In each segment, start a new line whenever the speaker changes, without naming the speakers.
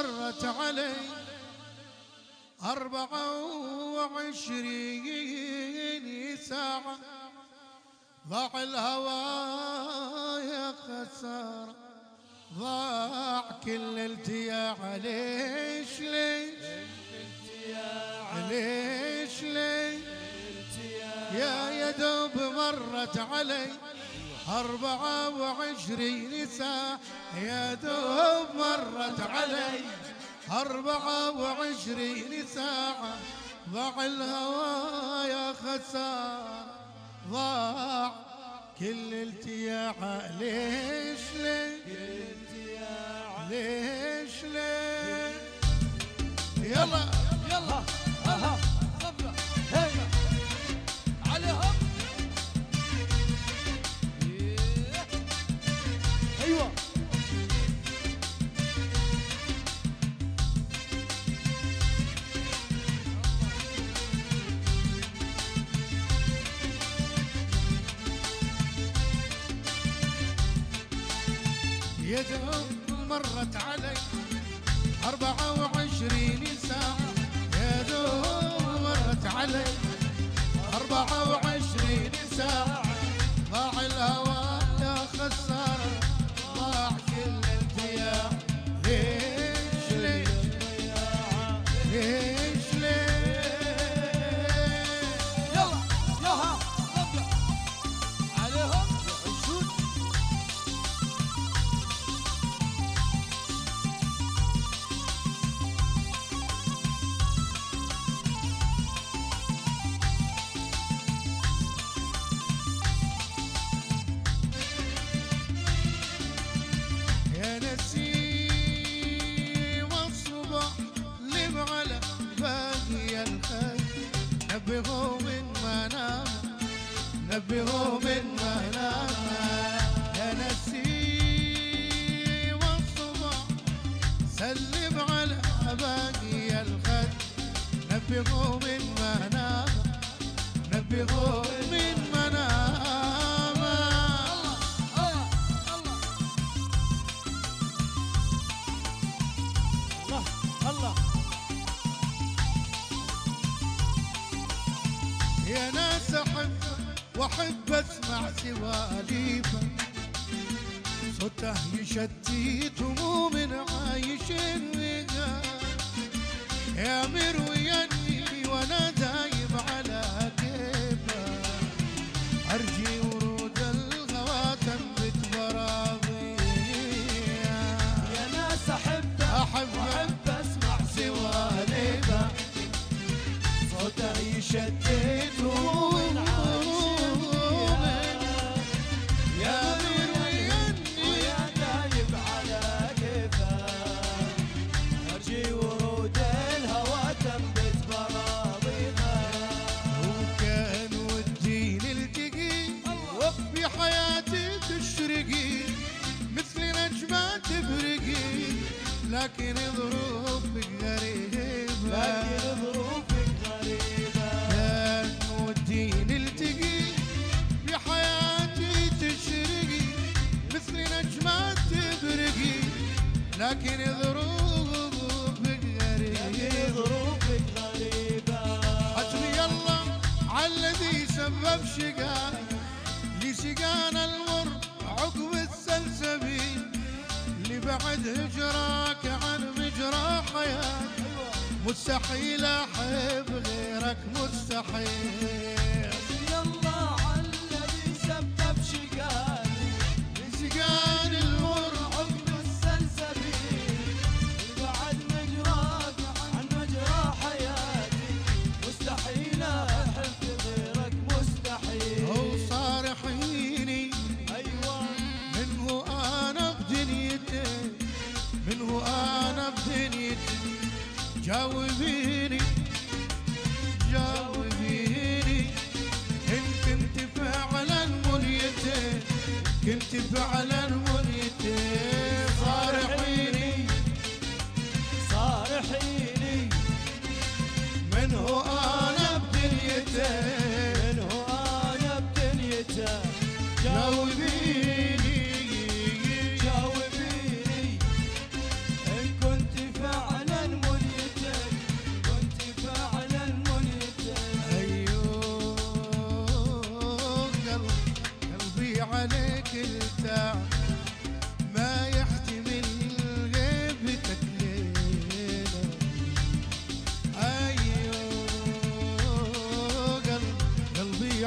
مرت علي أربعة وعشرين ساعة. ضاع الهوى يا خسارة. ضاع كل التياع ليش ليش؟ ليش ليش؟ يا يدوب مرت علي أربعة وعشرين ساعة. يا دوب مرت علي. أربعة وعشرين ساعة. ضاع الهوى يا خسارة ضاع كل التياع ليش ليش ليش ليش يلا. يدعو مرت علي. أربعة وعشرين ساعة مرت علي. أربعة وعشرين ساعة سلم على باقي الخير. نبهوا من منام نبهوا من منام.
الله الله الله
يا ناس أحب وأحب أسمع سواليفه صوته يشتت هموم عايش وياه يا مرويني وأنا دايم على كيفه أرجي ورود الهوى تنبت براضيها
يا ناس أحب
أحب-
أحب أسمع سواليفه صوته يشتت
سبب شقاء لسقانا المر عقب السلسبيل لبعد هجراك عن مجرى حياة. مستحيل أحب غيرك مستحيل. أنا بدنيتي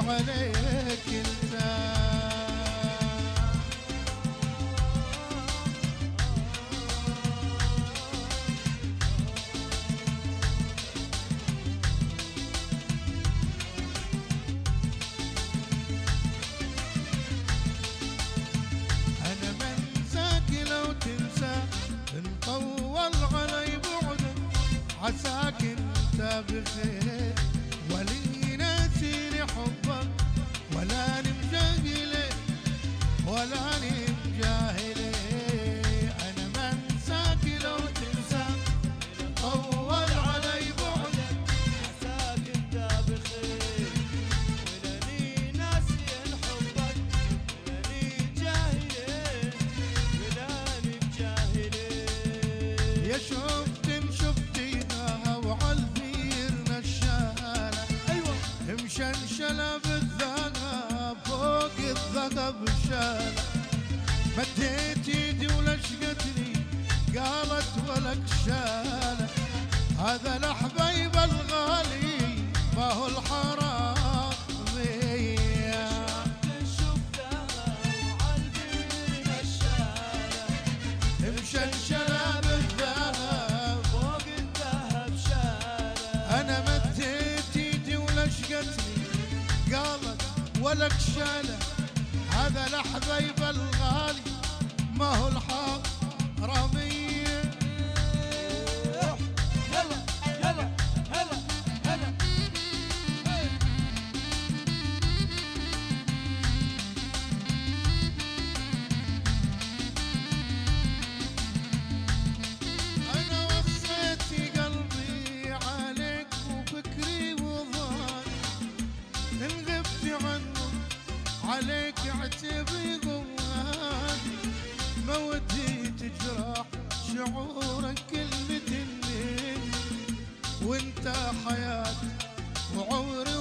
عليك انت أنا منساك لو علي عساك أنت بخير. ولك شالة هذا الحبيب الغالي ما هو الحرام
فوق الذهب. شارع
أنا قالت ولك شالة. هذا الحبيب الغالي ما هو الحرامية. شعورك كلمة مني وانت حياتي وعمري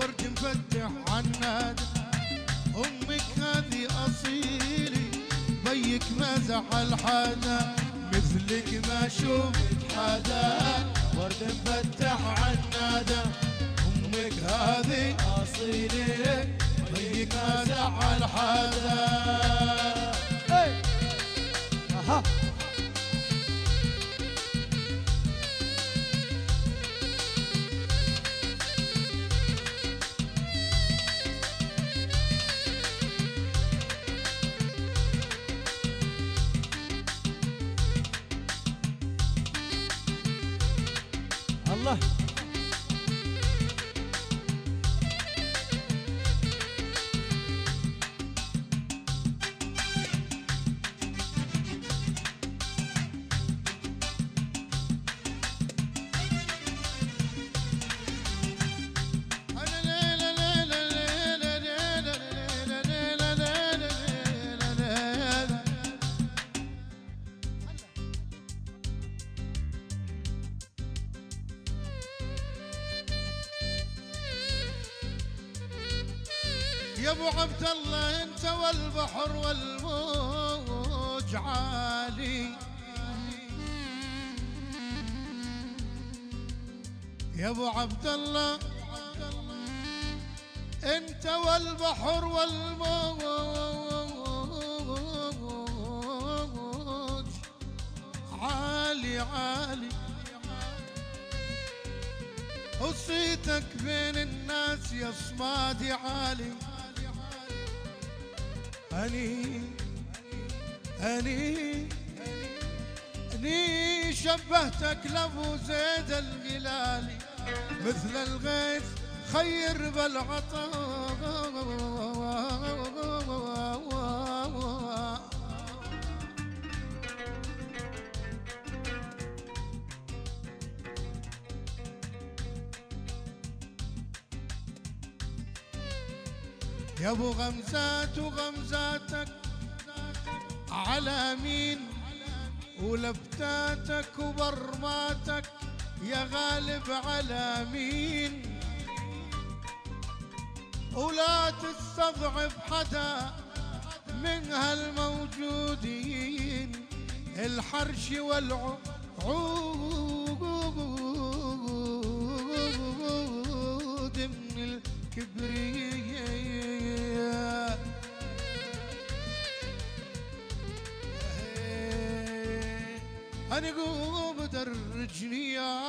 ورد مفتح عناد أمك هذه أصيلي بيك ما زعل حدا. مثلك ما شفت حدا. ورد مفتح عناده أمك هذه
أصيلي
بيك ما زعل حدا.
أها.
يا ابو عبد الله انت والبحر والموج عالي. يا ابو عبد الله انت والبحر والموج عالي عالي. وصيتك بين الناس يا صمادي عالي. أني أني أني شبهتك لأبو زيد الهلالي مثل الغيث خير بالعطاء. يا أبو غمزات وغمزاتك على مين؟ ولفتاتك وبرماتك يا غالب على مين؟ ولا تستضعف حدا من هالموجودين الحرش والعود من الكبرياء أنا قوم درجني يا